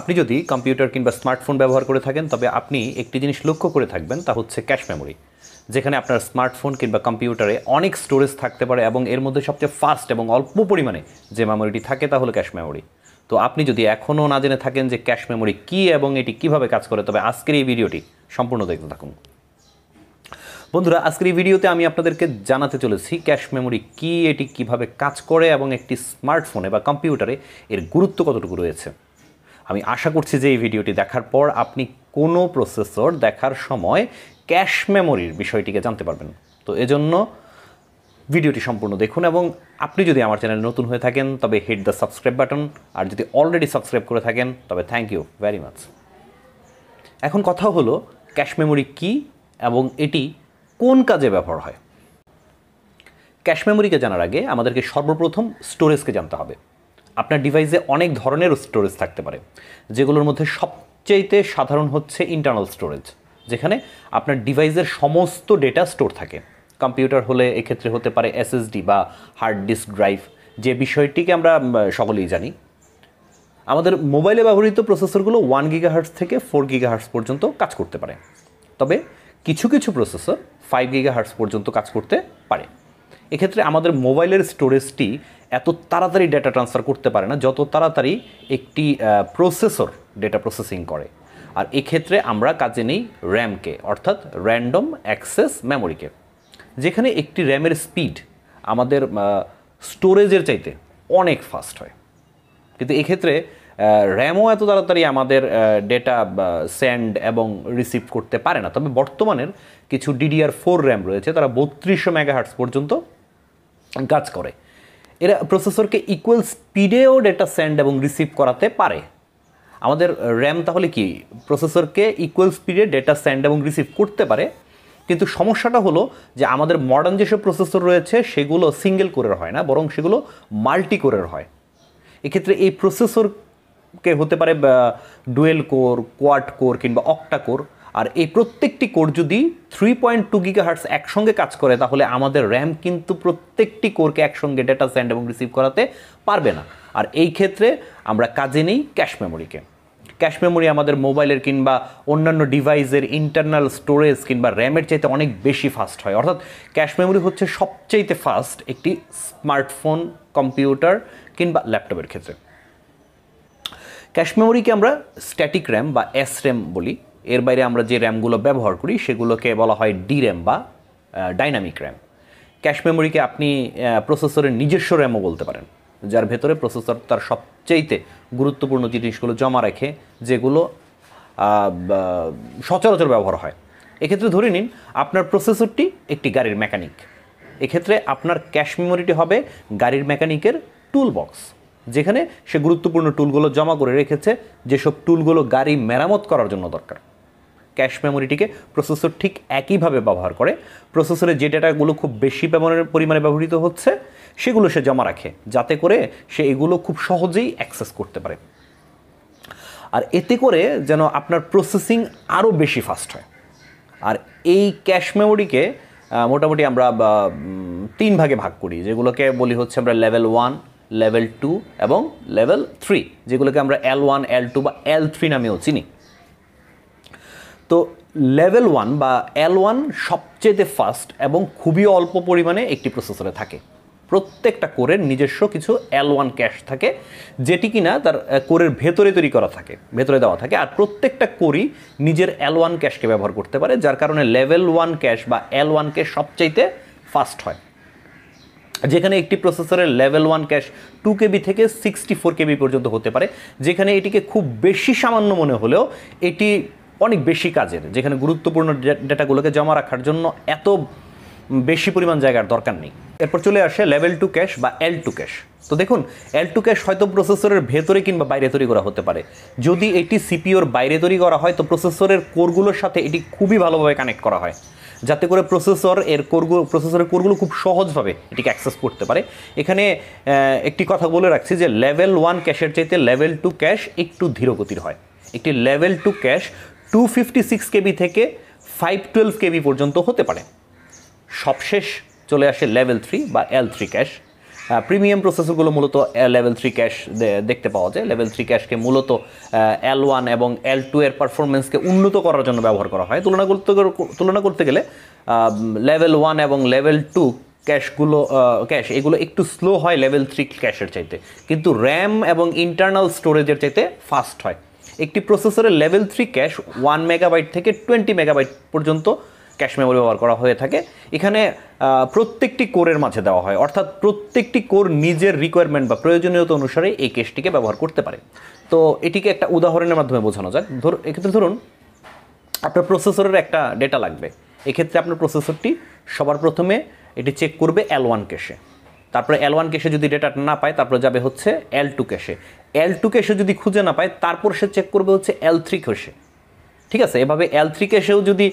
আপনি যদি কম্পিউটার কিংবা স্মার্টফোন ব্যবহার করে থাকেন, তবে আপনি একটি জিনিস লক্ষ্য করে থাকবেন, তা হচ্ছে ক্যাশ মেমোরি, যেখানে আপনার স্মার্টফোন কিংবা কম্পিউটারে অনেক স্টোরেজ থাকতে পারে এবং এর মধ্যে সবচেয়ে ফাস্ট এবং অল্প পরিমাণে যে মেমোরিটি থাকে, তা হলো ক্যাশ মেমোরি। তো আপনি যদি এখনও না জেনে থাকেন যে ক্যাশ মেমোরি কী এবং এটি কীভাবে কাজ করে, তবে আজকের এই ভিডিওটি সম্পূর্ণ দেখতে থাকুন। বন্ধুরা, আজকের এই ভিডিওতে আমি আপনাদেরকে জানাতে চলেছি ক্যাশ মেমোরি কি, এটি কীভাবে কাজ করে এবং একটি স্মার্টফোনে বা কম্পিউটারে এর গুরুত্ব কতটুকু রয়েছে। আমি আশা করছি যে এই ভিডিওটি দেখার পর আপনি কোনো প্রসেসর দেখার সময় ক্যাশ মেমোরির বিষয়টিকে জানতে পারবেন। তো এজন্য ভিডিওটি সম্পূর্ণ দেখুন এবং আপনি যদি আমার চ্যানেল নতুন হয়ে থাকেন, তবে হিট দ্য সাবস্ক্রাইব বাটন আর যদি অলরেডি সাবস্ক্রাইব করে থাকেন, তবে থ্যাংক ইউ ভেরি মাচ এখন কথা হলো ক্যাশ মেমোরি কি এবং এটি কোন কাজে ব্যবহার হয়? ক্যাশ মেমোরিকে জানার আগে আমাদেরকে সর্বপ্রথম স্টোরেজকে জানতে হবে। আপনার ডিভাইসে অনেক ধরনের স্টোরেজ থাকতে পারে, যেগুলোর মধ্যে সবচেয়েতে সাধারণ হচ্ছে ইন্টারনাল স্টোরেজ যেখানে আপনার ডিভাইসের সমস্ত ডেটা স্টোর থাকে। কম্পিউটার হলে এক্ষেত্রে হতে পারে এসএসডি বা হার্ড ডিস্ক ড্রাইভ যে বিষয়টিকে আমরা সকলেই জানি। আমাদের মোবাইলে ব্যবহৃত প্রসেসরগুলো ওয়ান গিগাহার্টস থেকে ফোর গিগাহার্টস পর্যন্ত কাজ করতে পারে। তবে কিছু কিছু প্রসেসর ফাইভ গিগাহার্টস পর্যন্ত কাজ করতে পারে। এক্ষেত্রে আমাদের মোবাইলের স্টোরেজটি এত তাড়াতাড়ি ডেটা ট্রান্সফার করতে পারে না, যত তাড়াতাড়ি একটি প্রসেসর ডেটা প্রসেসিং করে। আর এক্ষেত্রে আমরা কাজে নেই র্যামকে অর্থাৎ র্যান্ডম অ্যাক্সেস মেমোরিকে যেখানে একটি র্যামের স্পিড আমাদের স্টোরেজের চাইতে অনেক ফাস্ট হয়। কিন্তু এক্ষেত্রে র্যামও এত তাড়াতাড়ি আমাদের ডেটা সেন্ড এবং রিসিভ করতে পারে না। তবে বর্তমানের কিছু ডিডিআর ফোর র্যাম রয়েছে, তারা বত্রিশশো মেগাহার্টস পর্যন্ত কাজ করে। এরা প্রসেসরকে ইকুয়াল স্পিডেও ডেটা সেন্ড এবং রিসিভ করাতে পারে। আমাদের র্যাম তাহলে কি? প্রসেসরকে ইকুয়াল স্পিডে ডেটা সেন্ড এবং রিসিভ করতে পারে। কিন্তু সমস্যাটা হলো যে আমাদের মডার্ন যেসব প্রসেসর রয়েছে, সেগুলো সিঙ্গেল কোরের হয় না, বরং সেগুলো মাল্টি কোরের হয়। এক্ষেত্রে এই প্রসেসরকে হতে পারে ডুয়েল কোর কোয়াড কোর কিংবা অক্টা কোর আর এই প্রত্যেকটি কোর যদি থ্রি পয়েন্ট টু গিগাহার্টস একসঙ্গে কাজ করে, তাহলে আমাদের র্যাম কিন্তু প্রত্যেকটি কোরকে একসঙ্গে ডেটা সেন্ড এবং রিসিভ করাতে পারবে না। আর এই ক্ষেত্রে আমরা কাজে নেই ক্যাশ মেমোরিকে ক্যাশ মেমোরি আমাদের মোবাইলের কিংবা অন্যান্য ডিভাইসের ইন্টারনাল স্টোরেজ কিংবা র্যামের চাইতে অনেক বেশি ফাস্ট হয়। অর্থাৎ ক্যাশ মেমোরি হচ্ছে সবচাইতে ফাস্ট একটি স্মার্টফোন কম্পিউটার কিংবা ল্যাপটপের ক্ষেত্রে। ক্যাশ মেমোরিকে আমরা স্ট্যাটিক র্যাম বা এস র্যাম বলি। এর বাইরে আমরা যে র্যামগুলো ব্যবহার করি, সেগুলোকে বলা হয় ডি র্যাম বা ডাইনামিক র্যাম। ক্যাশ মেমোরিকে আপনি প্রসেসরের নিজস্ব র্যামও বলতে পারেন, যার ভেতরে প্রসেসর তার সবচেয়েতে গুরুত্বপূর্ণ জিনিসগুলো জমা রাখে, যেগুলো সচরাচর ব্যবহার হয়। এক্ষেত্রে ধরে নিন, আপনার প্রসেসরটি একটি গাড়ির মেকানিক। এক্ষেত্রে আপনার ক্যাশ মেমোরিটি হবে গাড়ির মেকানিকের টুল বক্স যেখানে সে গুরুত্বপূর্ণ টুলগুলো জমা করে রেখেছে, যেসব টুলগুলো গাড়ি মেরামত করার জন্য দরকার। ক্যাশ মেমোরিটিকে প্রসেসর ঠিক একইভাবে ব্যবহার করে। প্রসেসরে যে ডেটাগুলো খুব বেশি পরিমাণে ব্যবহৃত হচ্ছে, সেগুলো সে জমা রাখে, যাতে করে সে এগুলো খুব সহজেই অ্যাক্সেস করতে পারে। আর এতে করে যেন আপনার প্রসেসিং আরও বেশি ফাস্ট হয়। আর এই ক্যাশ মেমোরিকে মোটামুটি আমরা তিন ভাগে ভাগ করি, যেগুলোকে বলি হচ্ছে আমরা লেভেল ওয়ান, লেভেল টু এবং লেভেল থ্রি, যেগুলোকে আমরা এল ওয়ান, এল টু বা এল থ্রি নামেও চিনি। তো লেভেল ওয়ান বা এল ওয়ান সবচেয়ে ফাস্ট এবং খুবই অল্প পরিমাণে একটি প্রসেসরে থাকে। প্রত্যেকটা কোরের নিজস্ব কিছু এল ওয়ান ক্যাশ থাকে, যেটি কিনা তার কোরের ভেতরে তৈরি করা থাকে, ভেতরে দেওয়া থাকে। আর প্রত্যেকটা কোরই নিজের এল ওয়ান ক্যাশকে ব্যবহার করতে পারে, যার কারণে লেভেল ওয়ান ক্যাশ বা এল ওয়ান ক্যাশ সবচাইতে ফাস্ট হয়। যেখানে একটি প্রসেসরের level one cache two KB থেকে সিক্সটি ফোর কেবি পর্যন্ত হতে পারে, যেখানে এটিকে খুব বেশি সামান্য মনে হলেও এটি অনেক বেশি কাজের, যেখানে গুরুত্বপূর্ণ ডেটাগুলোকে জমা রাখার জন্য এত বেশি পরিমাণ জায়গার দরকার নেই। এরপর চলে আসে লেভেল টু ক্যাশ বা এল টু ক্যাশ। তো দেখুন, এল টু ক্যাশ হয়তো প্রসেসরের ভেতরে কিংবা বাইরে তৈরি করা হতে পারে। যদি এটি সিপিওর বাইরে তৈরি করা হয়, তো প্রসেসরের কোরগুলোর সাথে এটি খুবই ভালোভাবে কানেক্ট করা হয়। যাতে করে প্রসেসর এর কোরগুলো প্রসেসরের কোরগুলো খুব সহজভাবে এটিকে অ্যাক্সেস করতে পারে। এখানে একটি কথা বলে রাখছি যে লেভেল ওয়ান ক্যাশের চাইতে লেভেল টু ক্যাশ একটু ধীরগতির হয়। একটি level two cache two fifty six KB থেকে ফাইভ টুয়েলভ কেবি পর্যন্ত হতে পারে। সবশেষ চলে আসে লেভেল থ্রি বা এল থ্রি ক্যাশ প্রিমিয়াম প্রসেসরগুলো মূলত লেভেল থ্রি ক্যাশ দেখতে পাওয়া যায়। লেভেল থ্রি ক্যাশকে মূলত এল ওয়ান এবং এল টু এর পারফরমেন্সকে উন্নত করার জন্য ব্যবহার করা হয়। তুলনা করতে তুলনা করতে গেলে লেভেল ওয়ান এবং লেভেল টু ক্যাশগুলো ক্যাশ এগুলো একটু স্লো হয় লেভেল থ্রি ক্যাশের চাইতে। কিন্তু র্যাম এবং ইন্টারনাল স্টোরেজের চাইতে ফাস্ট হয়। একটি প্রসেসরের level three cache one megabyte থেকে টোয়েন্টি মেগাবাইট পর্যন্ত ক্যাশ মেমোরি ব্যবহার করা হয়ে থাকে। এখানে প্রত্যেকটি কোরের মাঝে দেওয়া হয়। অর্থাৎ প্রত্যেকটি কোর নিজের রিকোয়ারমেন্ট বা প্রয়োজনীয়তা অনুসারে এই ক্যাশটিকে ব্যবহার করতে পারে। তো এটিকে একটা উদাহরণের মাধ্যমে বোঝানো যাক। ধর, এক্ষেত্রে ধরুন, আপনার প্রসেসরের একটা ডেটা লাগবে। এক্ষেত্রে আপনার প্রসেসরটি সবার প্রথমে এটি চেক করবে এল ওয়ান ক্যাশে তারপরে এল ওয়ান ক্যাশে যদি ডেটা না পায়, তারপরে যাবে হচ্ছে এল টু ক্যাশে এল টু ক্যাশে যদি খুঁজে না পায়, তারপর সে চেক করবে হচ্ছে এল থ্রি ক্যাশে ঠিক আছে? এভাবে এল থ্রি ক্যাশেও যদি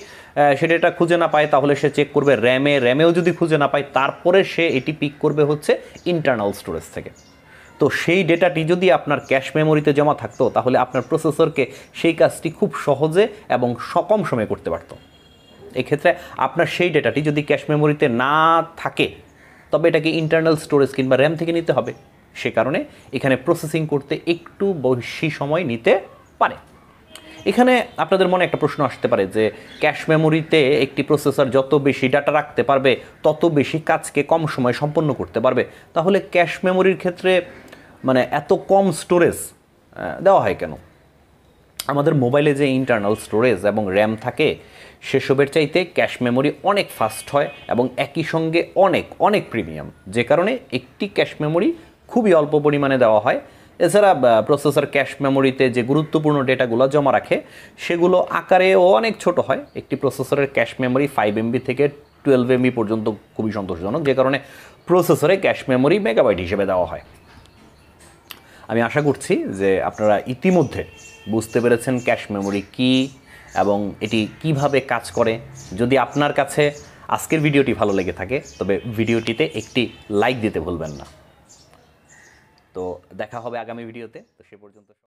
সে ডেটা খুঁজে না পায়, তাহলে সে চেক করবে র্যামে র্যামেও যদি খুঁজে না পায়, তারপরে সে এটি পিক করবে হচ্ছে ইন্টারনাল স্টোরেজ থেকে। তো সেই ডেটাটি যদি আপনার ক্যাশ মেমোরিতে জমা থাকতো, তাহলে আপনার প্রসেসরকে সেই কাজটি খুব সহজে এবং স- কম সময়ে করতে পারতো। এক্ষেত্রে আপনার সেই ডেটাটি যদি ক্যাশ মেমোরিতে না থাকে তবে এটাকে ইন্টারনাল স্টোরেজ কিংবা র্যাম থেকে নিতে হবে। সে কারণে এখানে প্রসেসিং করতে একটু বেশি সময় নিতে পারে। এখানে আপনাদের মনে একটা প্রশ্ন আসতে পারে যে ক্যাশ মেমোরিতে একটি প্রসেসর যত বেশি ডাটা রাখতে পারবে, তত বেশি কাজকে কম সময় সম্পন্ন করতে পারবে। তাহলে ক্যাশ মেমোরির ক্ষেত্রে মানে এত কম স্টোরেজ দেওয়া হয় কেন? আমাদের মোবাইলে যে ইন্টারনাল স্টোরেজ এবং র্যাম থাকে সেসবের চাইতে ক্যাশ মেমোরি অনেক ফাস্ট হয় এবং একই সঙ্গে অনেক অনেক প্রিমিয়াম। যে কারণে একটি ক্যাশ মেমোরি খুবই অল্প পরিমাণে দেওয়া হয়। এছাড়া প্রসেসর ক্যাশ মেমোরিতে যে গুরুত্বপূর্ণ ডেটাগুলো জমা রাখে, সেগুলো আকারেও অনেক ছোট হয়। একটি প্রসেসরের ক্যাশ মেমোরি ফাইভ এমবি থেকে টুয়েলভ এমবি পর্যন্ত খুবই সন্তোষজনক, যে কারণে প্রসেসরে ক্যাশ মেমোরি মেগাবাইট হিসেবে দেওয়া হয়। আমি আশা করছি যে আপনারা ইতিমধ্যে বুঝতে পেরেছেন ক্যাশ মেমোরি কি এবং এটি কীভাবে কাজ করে, যদি আপনার কাছে আজকের ভিডিওটি ভালো লেগে থাকে, তবে ভিডিওটিতে একটি লাইক দিতে ভুলবেন না। তো দেখা হবে আগামী ভিডিওতে, তো সে পর্যন্ত